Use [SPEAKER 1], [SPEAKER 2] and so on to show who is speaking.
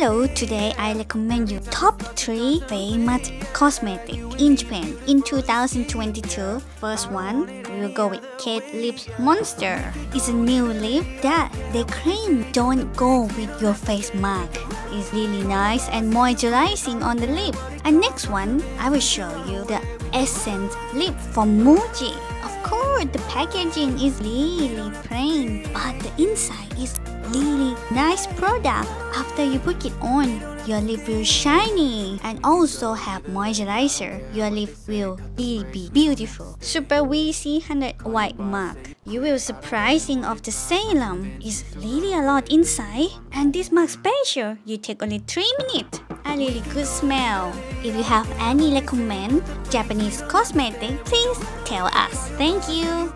[SPEAKER 1] Hello, today I recommend you top 3 famous cosmetics in Japan in 2022. First one, we will go with Kate Lips Monster. It's a new lip that they claim don't go with your face mark. It's really nice and moisturizing on the lip. And next one, I will show you the Essence Lip from Muji. Of course, the packaging is really plain, but the inside is really nice product. After you put it on, your lip will shiny and also have moisturizer. Your lip will really be beautiful. Super VC 100 white mark. You will surprising of the serum. is really a lot inside. And this mark special, you take only 3 minutes. A really good smell. If you have any recommend Japanese cosmetic, please tell us. Thank you.